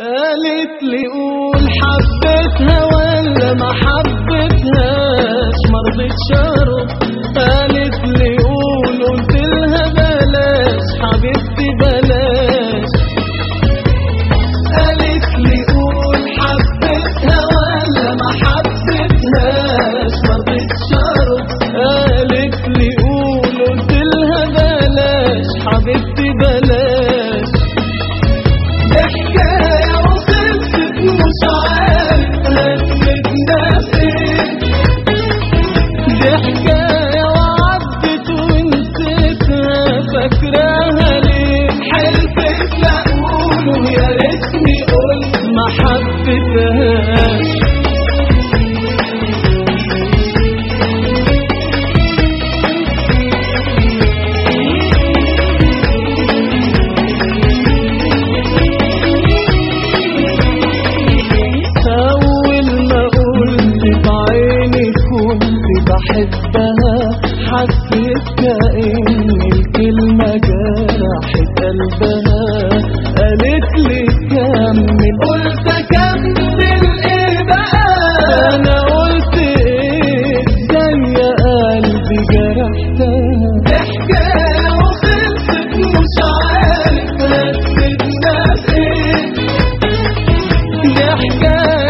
قالت لي قول حبتها ولا ما حبيتهاش مرضتش ارد قالت بحبها حسيت كأن الكلمة جرحت قلبها قالت لي كمل قلت كمل إيه بقى؟ أنا قلت إيه؟ إزاي يا قلبي جرحتها احكي وخلصت مش عارف رسيت ناسي دي حكايه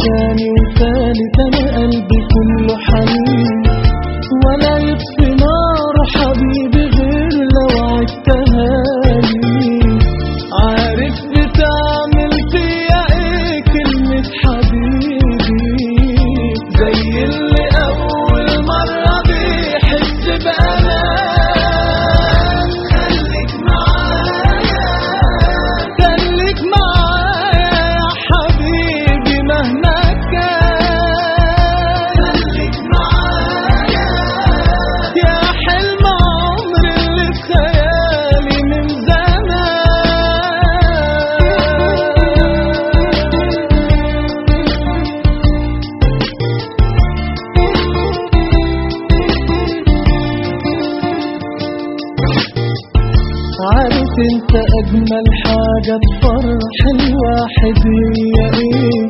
تاني وثالث أنا قلبي كله أنت أجمل حاجة تفرح الواحد هي إيه